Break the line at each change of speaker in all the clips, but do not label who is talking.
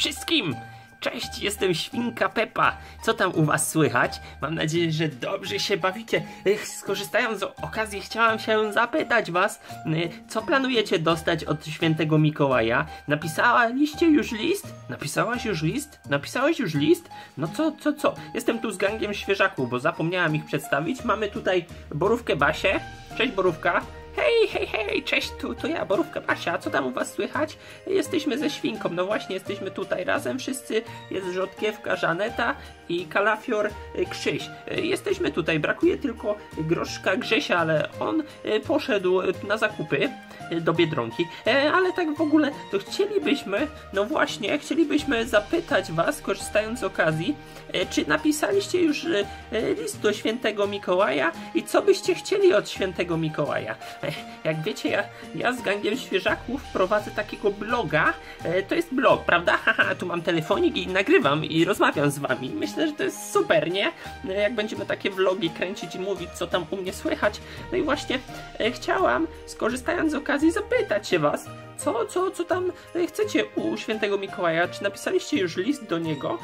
wszystkim! Cześć, jestem Świnka Pepa. Co tam u was słychać? Mam nadzieję, że dobrze się bawicie. Skorzystając z okazji, chciałam się zapytać was, y, co planujecie dostać od świętego Mikołaja? Napisaliście już list? Napisałaś już list? Napisałeś już list? No co, co, co? Jestem tu z gangiem świeżaków, bo zapomniałam ich przedstawić. Mamy tutaj Borówkę Basię. Cześć Borówka. Hej, hej, hej, cześć, tu, to ja, Borówka Basia, co tam u was słychać? Jesteśmy ze Świnką, no właśnie, jesteśmy tutaj razem wszyscy, jest Rzodkiewka, Żaneta i Kalafior y, Krzyś. Y, Jesteśmy tutaj, brakuje tylko Groszka Grzesia, ale on y, poszedł na zakupy do Biedronki, E, ale tak w ogóle to chcielibyśmy, no właśnie, chcielibyśmy zapytać was, korzystając z okazji, e, czy napisaliście już list do świętego Mikołaja i co byście chcieli od świętego Mikołaja? E, Jak wiecie, ja, ja z gangiem świeżaków prowadzę takiego bloga. E, To jest blog, prawda? Haha, tu mam telefonik i nagrywam i rozmawiam z wami. Myślę, że to jest super, nie? E, Jak będziemy takie vlogi kręcić i mówić, co tam u mnie słychać. No i właśnie e, chciałam, skorzystając z okazji, zapytać się was, co, co, co tam chcecie u świętego Mikołaja? Czy napisaliście już list do niego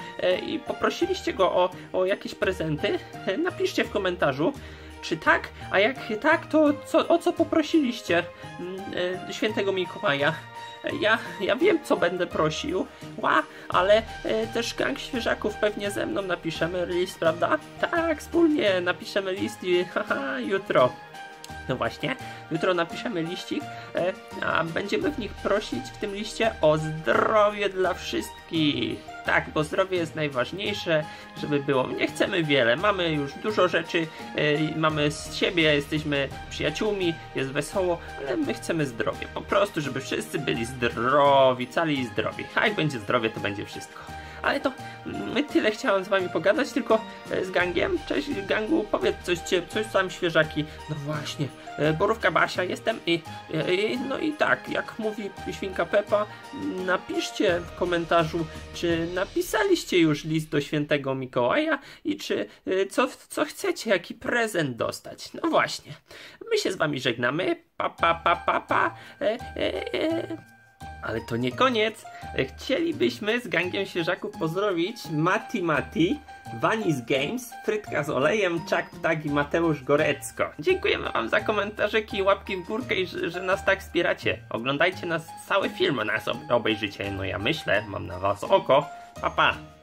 i poprosiliście go o, o jakieś prezenty? Napiszcie w komentarzu. Czy tak? A jak tak, to co, o co poprosiliście mm, e, świętego Mikołaja? Ja, ja wiem, co będę prosił, ła, ale e, też gang świeżaków pewnie ze mną napiszemy list, prawda? Tak, wspólnie napiszemy list i haha, jutro. No właśnie, jutro napiszemy liścik, e, a będziemy w nich prosić w tym liście o zdrowie dla wszystkich. Tak, bo zdrowie jest najważniejsze, żeby było. Nie chcemy wiele, mamy już dużo rzeczy, e, mamy z siebie, jesteśmy przyjaciółmi, jest wesoło, ale my chcemy zdrowie. Po prostu, żeby wszyscy byli zdrowi, cali i zdrowi. A jak będzie zdrowie, to będzie wszystko. Ale to my tyle chciałem z wami pogadać, tylko e, z gangiem. Cześć gangu, powiedz coś, coś tam świeżaki. No właśnie, e, Borówka Basia jestem i, e, i no i tak, jak mówi Świnka Pepa, napiszcie w komentarzu, czy napisaliście już list do świętego Mikołaja i czy co, co chcecie, jaki prezent dostać. No właśnie, my się z wami żegnamy. Pa, pa, pa, pa, pa. E, e, e. Ale to nie koniec. Chcielibyśmy z gangiem świeżaków pozdrowić Mati Mati, Vanis Games, Frytka z olejem, Czak Ptak i Mateusz Gorecko. Dziękujemy wam za komentarzyki, łapki w górkę i że, że nas tak wspieracie. Oglądajcie nas cały film, nas ob- obejrzycie. No ja myślę, mam na was oko. Pa pa!